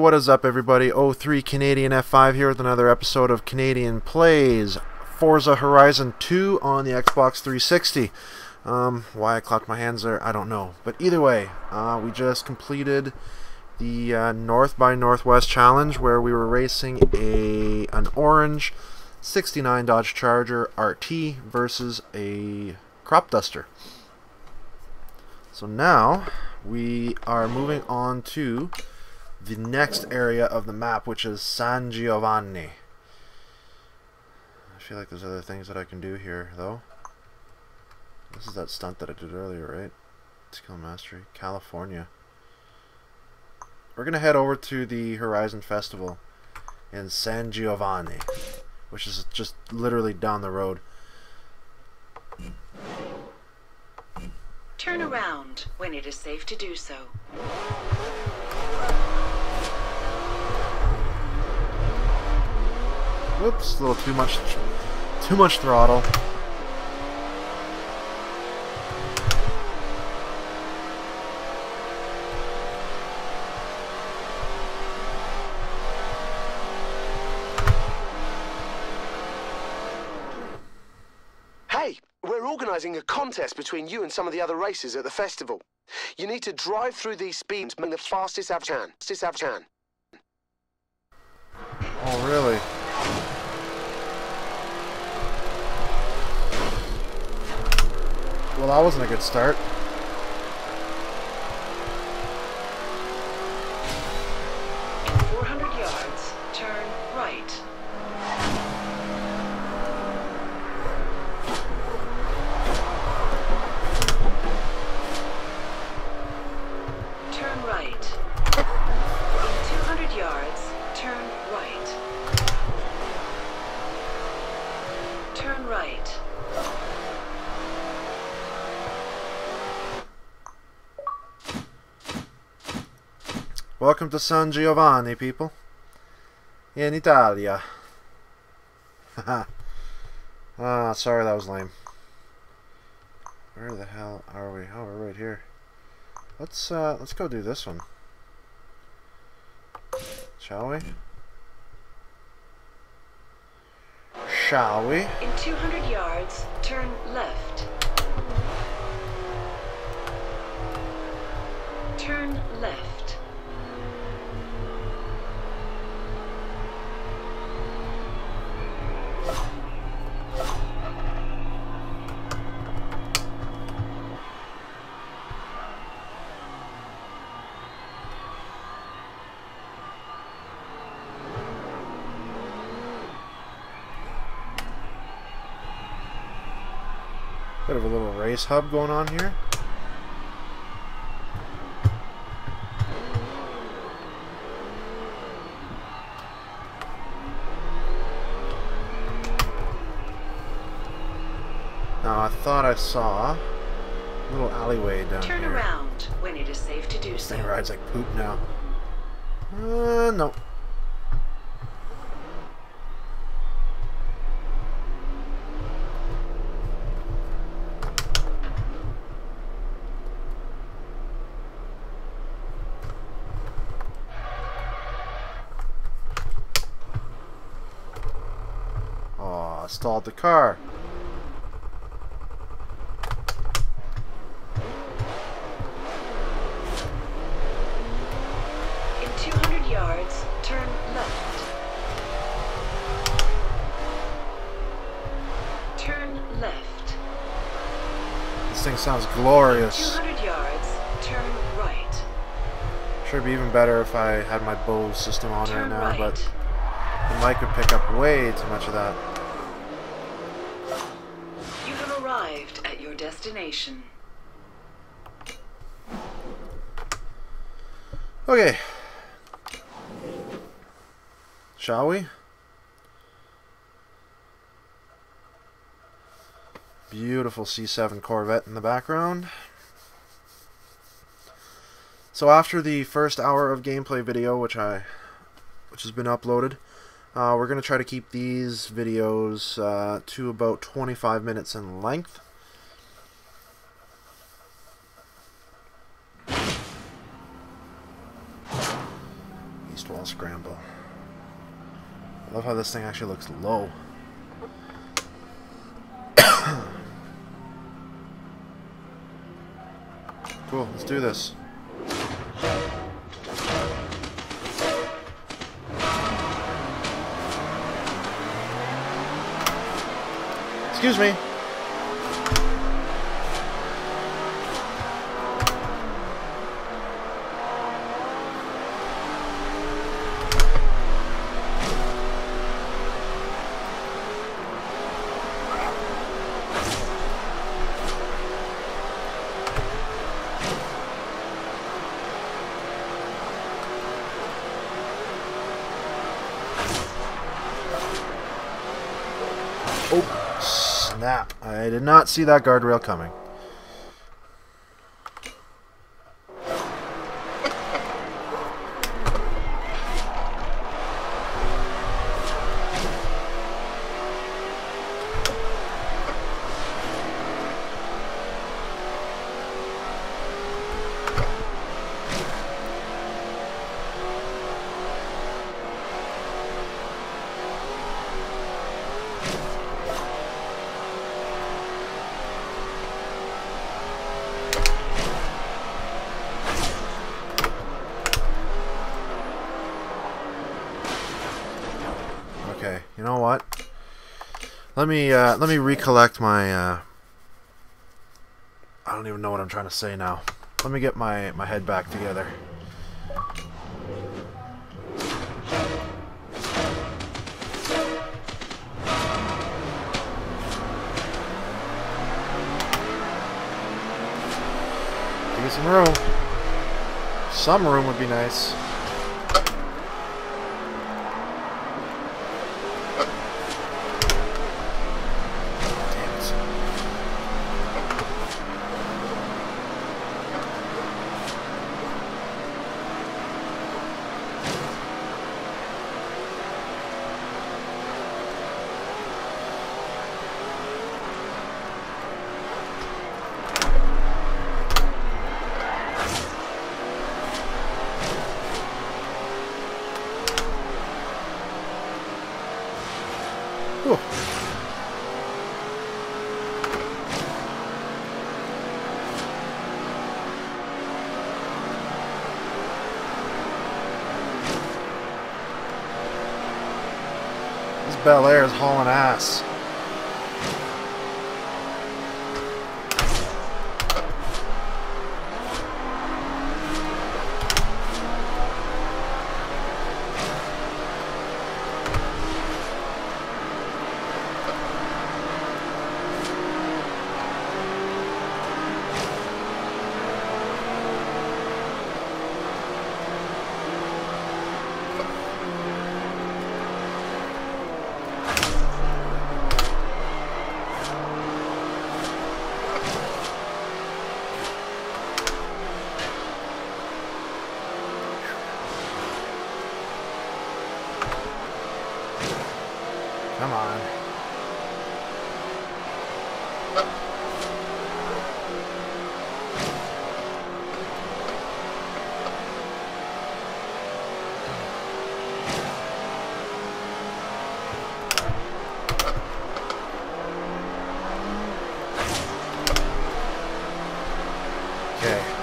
what is up everybody? 03 Canadian F5 here with another episode of Canadian Plays Forza Horizon 2 on the Xbox 360. Um, why I clapped my hands there, I don't know. But either way, uh, we just completed the uh, North by Northwest Challenge where we were racing a an orange 69 Dodge Charger RT versus a crop duster. So now we are moving on to the next area of the map, which is San Giovanni. I feel like there's other things that I can do here, though. This is that stunt that I did earlier, right? Skill Mastery. California. We're going to head over to the Horizon Festival in San Giovanni, which is just literally down the road. Turn around when it is safe to do so. Whoops, a little too much, too much throttle. Hey, we're organising a contest between you and some of the other racers at the festival. You need to drive through these speeds being the fastest Avchan. Fastest Avchan. Oh, really? Well, that wasn't a good start. 400 yards, turn right. Turn right. In 200 yards, turn right. Turn right. Welcome to San Giovanni, people. In Italia. Ah, sorry that was lame. Where the hell are we? Oh, we're right here. Let's uh, let's go do this one. Shall we? Shall we? In 200 yards, turn left. Turn left. Bit of a little race hub going on here. Now I thought I saw a little alleyway down Turn here. around when it is safe to do so. rides like poop now. Uh, no. Aw, stalled the car. In 200 yards, turn left. Turn left. This thing sounds glorious. 200 yards, turn right. Sure, it'd be even better if I had my Bose system on right now, right. but the mic would pick up way too much of that. You have arrived at your destination. Okay. Shall we? Beautiful C7 Corvette in the background. So after the first hour of gameplay video, which I, which has been uploaded, uh, we're going to try to keep these videos uh, to about 25 minutes in length. Wall scramble. I love how this thing actually looks low. cool, let's do this. Excuse me. Oh, snap. I did not see that guardrail coming. Okay, you know what? Let me uh, let me recollect my. Uh, I don't even know what I'm trying to say now. Let me get my my head back together. Give me some room. Some room would be nice. Damn it. Whew. This Bel Air is hauling ass. Come on. Okay.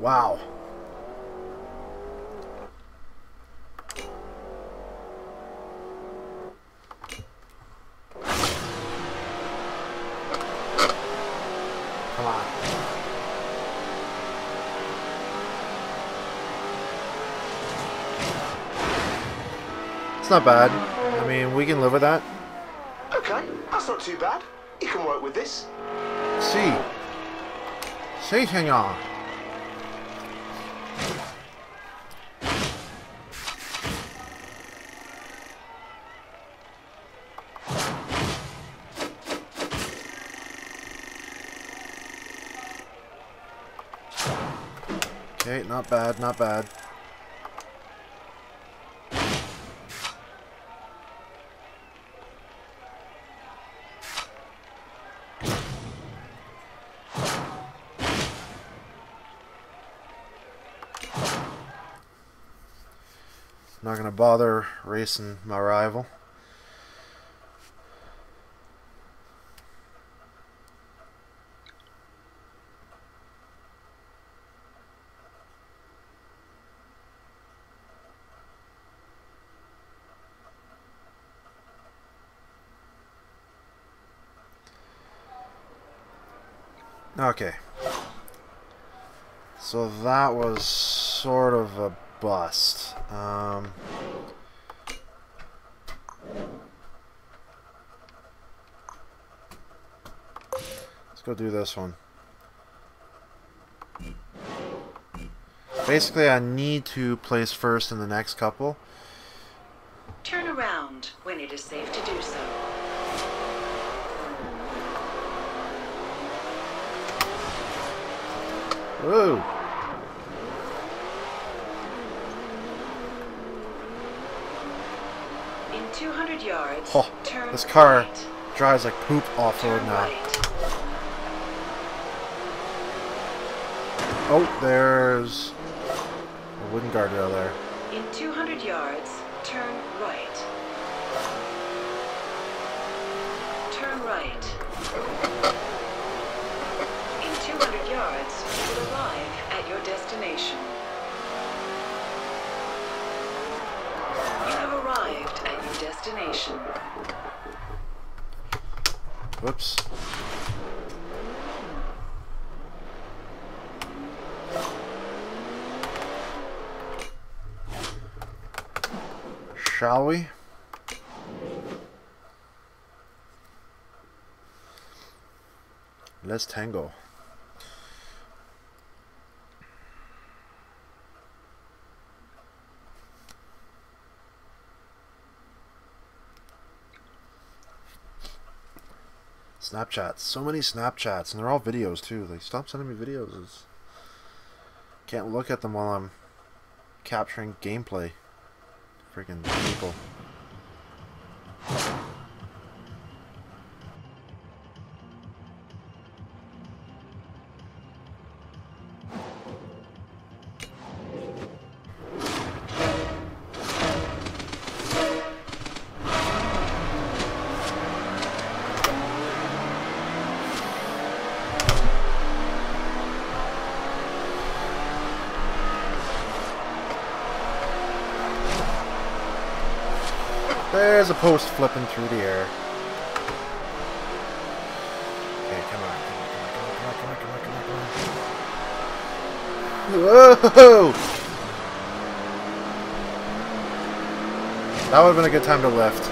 Wow. Come on. It's not bad. I mean, we can live with that. Okay, that's not too bad. You can work with this. See. Si. See, si, senor. Okay, not bad, not bad. Not gonna bother racing my rival. Okay. So that was sort of a bust. Um, let's go do this one. Basically, I need to place first in the next couple. Turn around when it is safe to do so. Whoa! In 200 yards, Oh, turn this car right. drives like poop off-road now. right. Oh, there's a wooden guardrail there. In 200 yards, turn right. Turn right. In 200 yards, destination. You have arrived at your destination. Whoops. Shall we? Let's tango. Snapchats. So many Snapchats, and they're all videos too. Like, stop sending me videos. It's... Can't look at them while I'm capturing gameplay. Freaking people. a post flipping through the air. Okay, come on. Come on, come on, come on, come on, Whoa! That would have been a good time to lift.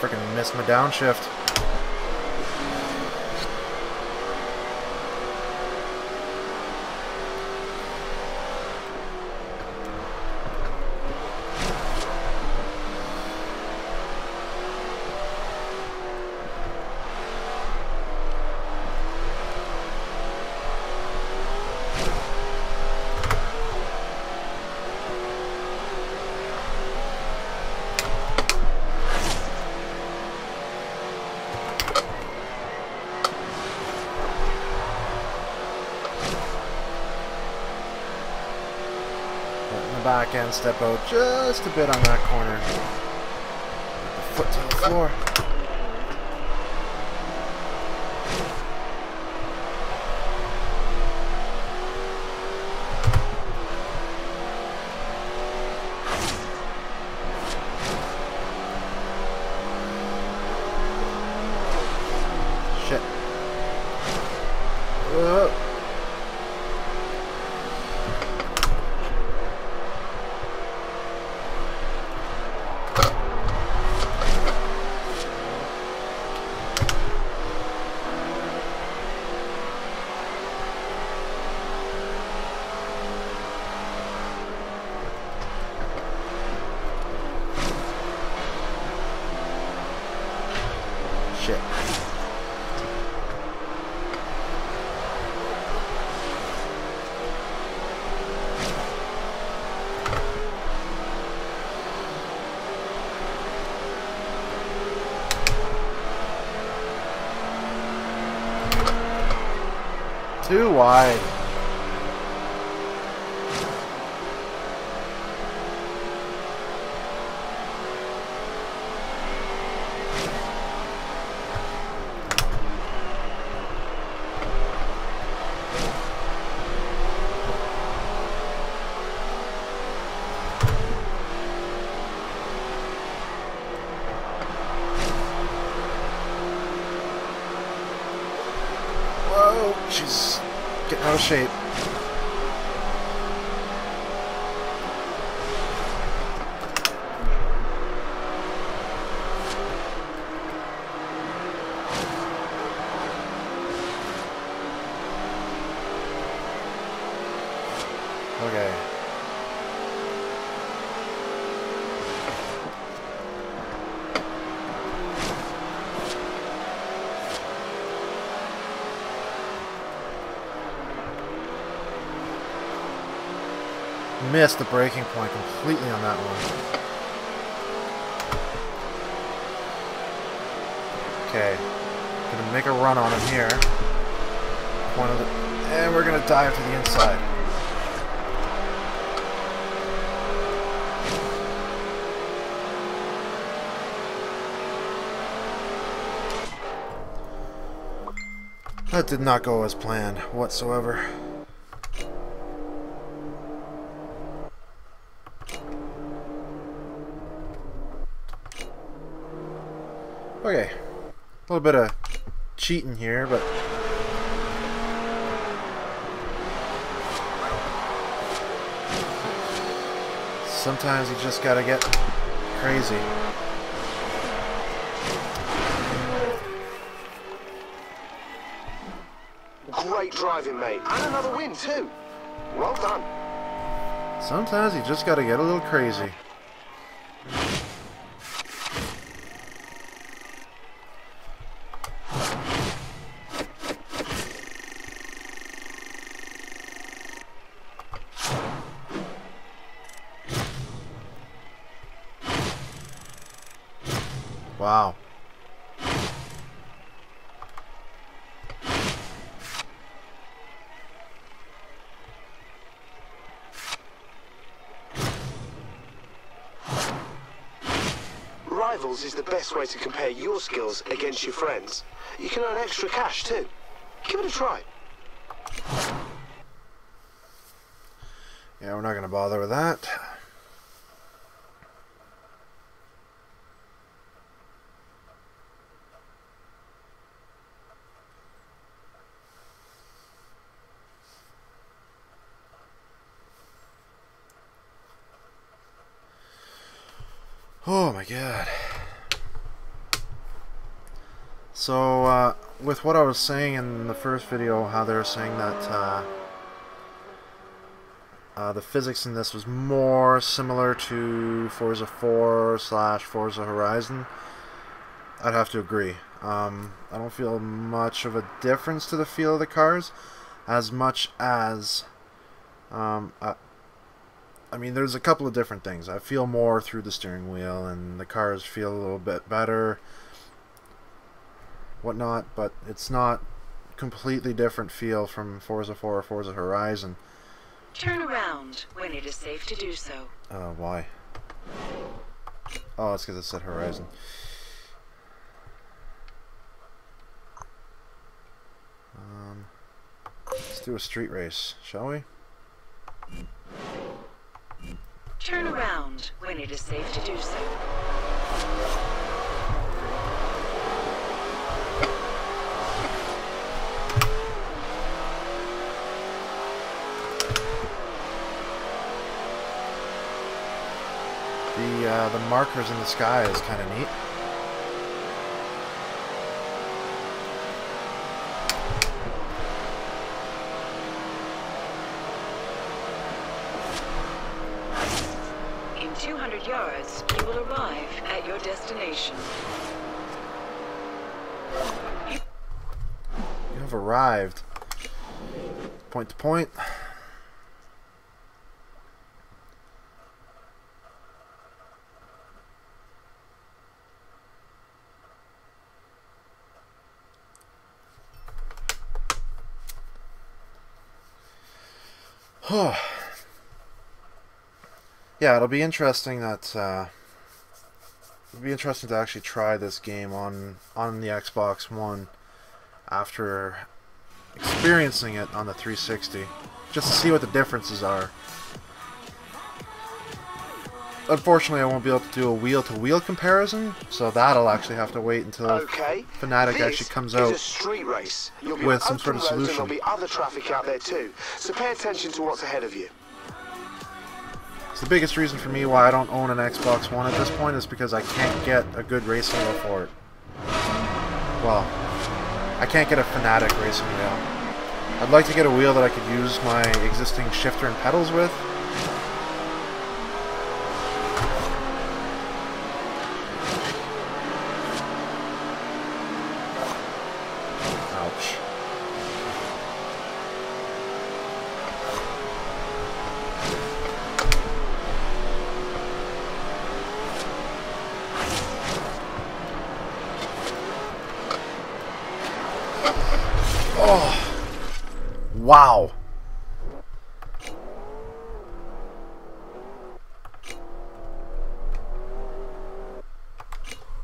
Freaking missed my downshift. Back end step out just a bit on that corner. The foot to the floor. Too wide. Whoa, she's getting out of shape. Okay. Missed the braking point completely on that one. Okay. Gonna make a run on him here. One of the, and we're gonna dive to the inside. That did not go as planned whatsoever. Okay. A little bit of cheating here, but sometimes you just gotta get crazy. Great driving, mate. And another win, too. Well done. Sometimes you just gotta get a little crazy. Rivals is the best way to compare your skills against your friends. You can earn extra cash, too. Give it a try. Yeah, we're not gonna bother with that. Oh my god. So, uh, with what I was saying in the first video, how they were saying that uh, uh, the physics in this was more similar to Forza 4 slash Forza Horizon, I'd have to agree. Um, I don't feel much of a difference to the feel of the cars, as much as um, I, I mean, there's a couple of different things. I feel more through the steering wheel, and the cars feel a little bit better, whatnot, but it's not completely different feel from Forza 4 or Forza Horizon. Turn around when it is safe to do so. Uh, why? Oh, it's because it said Horizon. Um, let's do a street race, shall we? Turn around when it is safe to do so. The uh, the markers in the sky is kind of neat. In 200 yards, you will arrive at your destination. You have arrived. Point to point. yeah, it'll be interesting that uh, it'll be interesting to actually try this game on on the Xbox One after experiencing it on the 360, just to see what the differences are. Unfortunately, I won't be able to do a wheel-to-wheel comparison, so that'll actually have to wait until Okay. Fanatec this actually comes out a street race. You'll be with some sort of solution. There'll be other traffic out there too. So pay attention to what's ahead of you. It's the biggest reason for me why I don't own an Xbox One at this point is because I can't get a good racing wheel for it. Well, I can't get a Fanatec racing wheel. I'd like to get a wheel that I could use my existing shifter and pedals with. Ouch. Oh. Wow.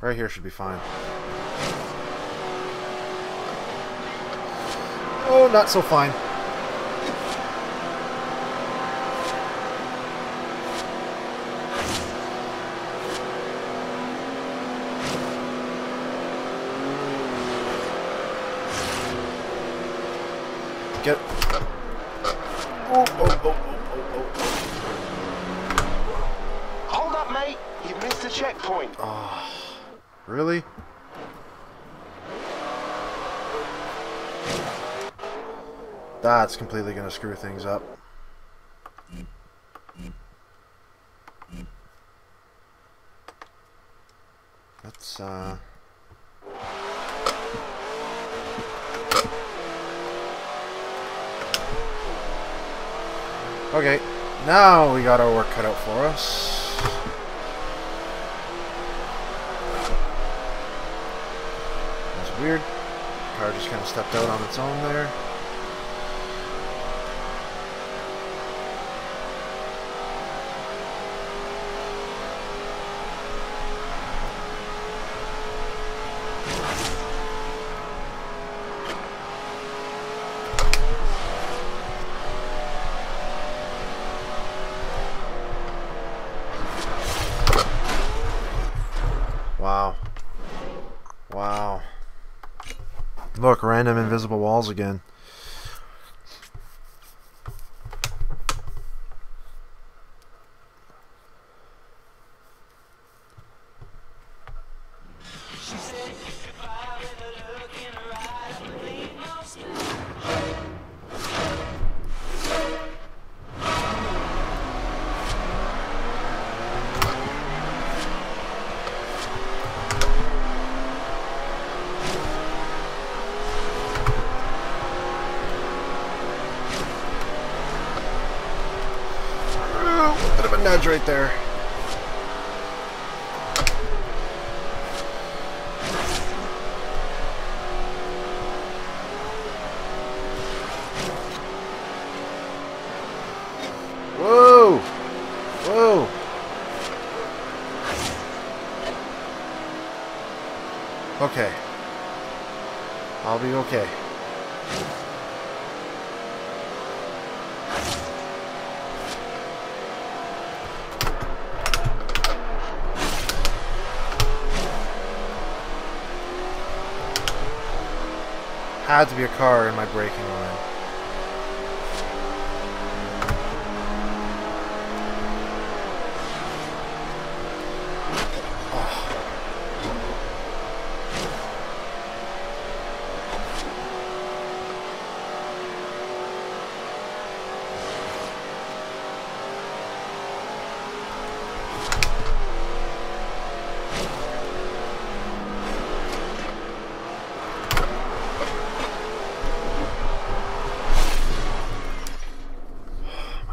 Right here should be fine. Oh, not so fine. Get. Oh, oh, oh. Hold up, mate. You've missed the checkpoint. Oh, Really? That's completely gonna screw things up. Let's, uh... Okay, now we got our work cut out for us. That's weird. Car just kind of stepped out on its own there. Wow. Wow. Look, random invisible walls again. There. Whoa! Whoa! Okay. I'll be okay. Had to be a car in my braking line.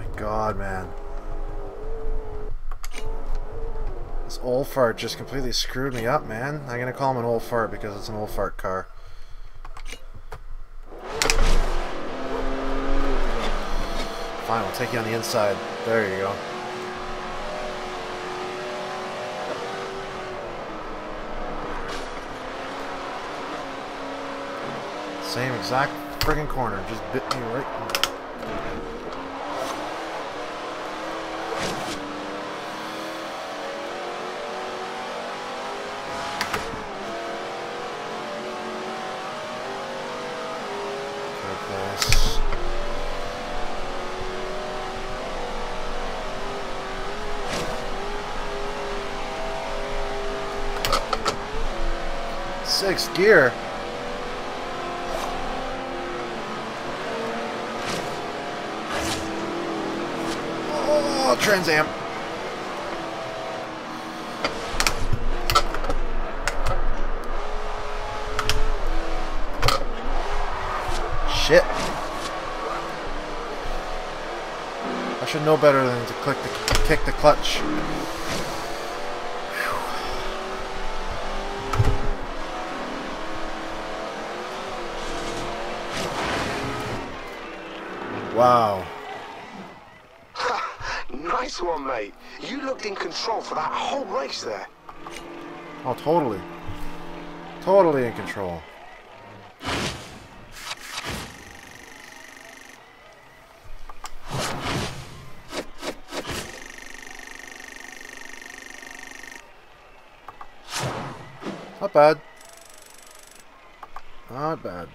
my god, man. This old fart just completely screwed me up, man. I'm gonna call him an old fart because it's an old fart car. Fine, we'll take you on the inside. There you go. Same exact friggin' corner. Just me right. Goodness. Sixth gear. Oh, Trans Am. Shit. I should know better than to click the kick the clutch. Wow. nice one, mate. You looked in control for that whole race there. Oh, totally. Totally in control. Not bad. Not bad.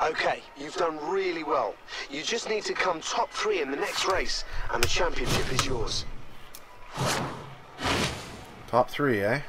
Okay, you've done really well. You just need to come top three in the next race, and the championship is yours. Top three, eh?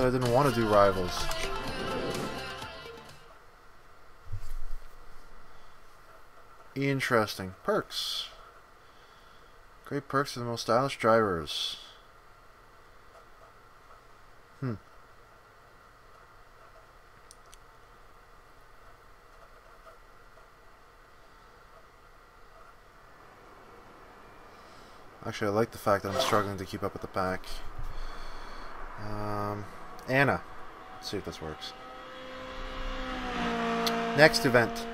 I didn't want to do rivals. Interesting. Perks. Great perks for the most stylish drivers. Hmm. Actually, I like the fact that I'm struggling to keep up with the pack. Um, Anna. Let's see if this works. Next event.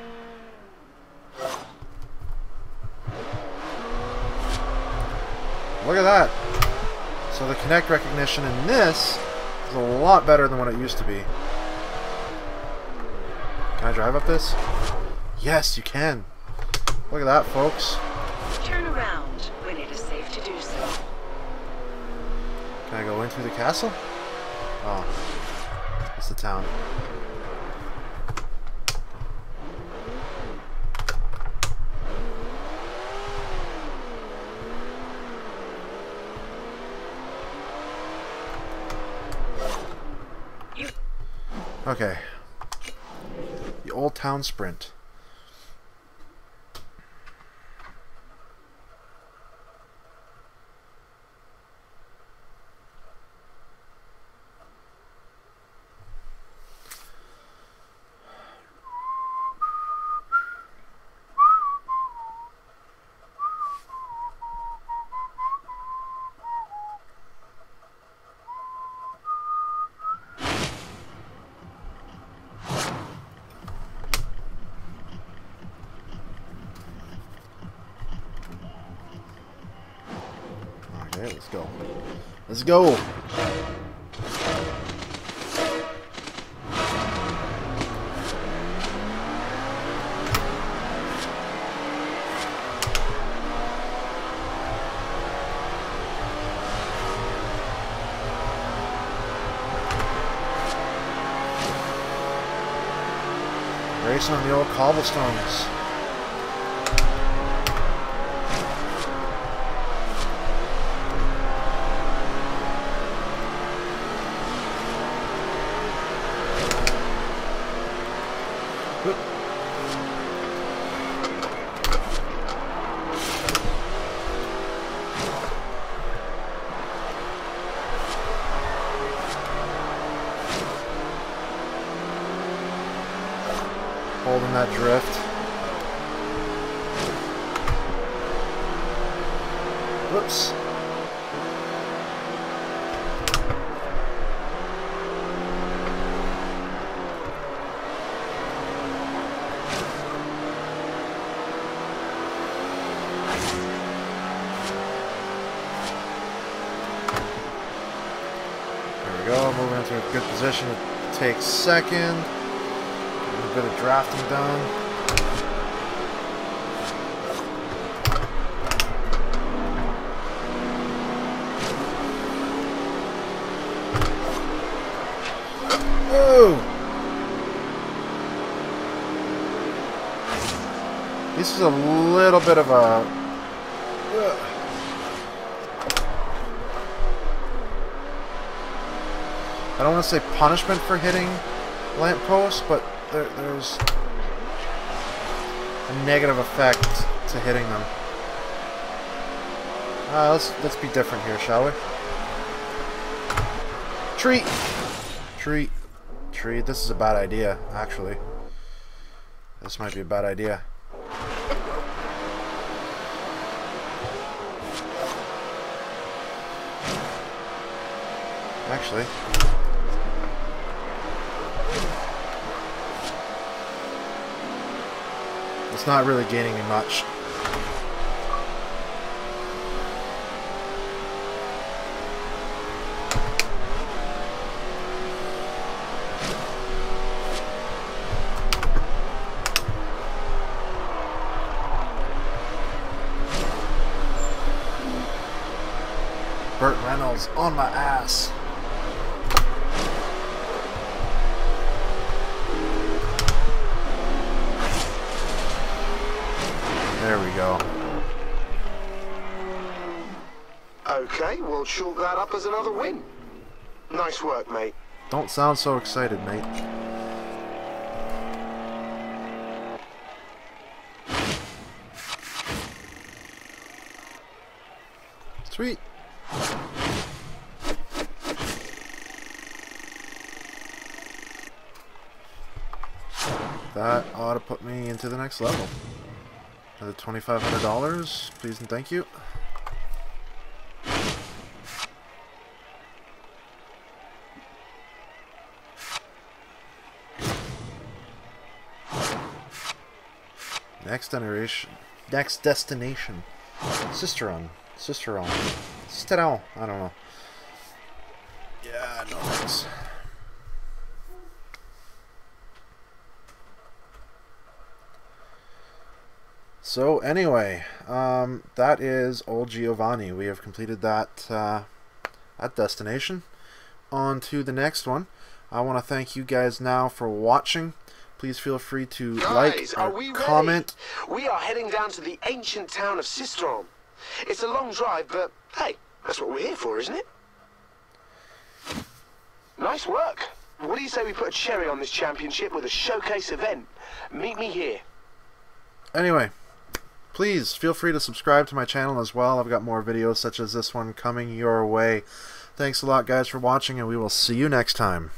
Look at that. So the Kinect recognition in this is a lot better than what it used to be. Can I drive up this? Yes, you can. Look at that, folks. Turn around when it is safe to do so. Can I go in through the castle? Oh. It's the town. Okay. The Old Town Sprint. Go. Let's go. On the old cobblestones. Holding that drift. Whoops. There we go, moving into a good position to take second. A bit of drafting done. This is a little bit of a... I don't want to say punishment for hitting lampposts, but there, there's a negative effect to hitting them. Uh, let's let's be different here, shall we? Treat, treat, treat. This is a bad idea, actually. This might be a bad idea. Actually. It's not really gaining me much. Burt Reynolds on my ass. There we go. Okay, we'll chalk that up as another win. Nice work, mate. Don't sound so excited, mate. Sweet. That ought to put me into the next level. Another $2,500, please and thank you. Next generation. Next destination. Sisteron. Sisteron. Sisteron. I don't know. Yeah, no thanks. So anyway, um, that is Old Giovanni. We have completed that uh, at destination. On to the next one. I want to thank you guys now for watching. Please feel free to Guys, like are or we comment. ready? We are heading down to the ancient town of Sisteron. It's a long drive, but hey, that's what we're here for, isn't it? Nice work. What do you say we put a cherry on this championship with a showcase event? Meet me here. Anyway, please feel free to subscribe to my channel as well. I've got more videos such as this one coming your way. Thanks a lot, guys, for watching, and we will see you next time.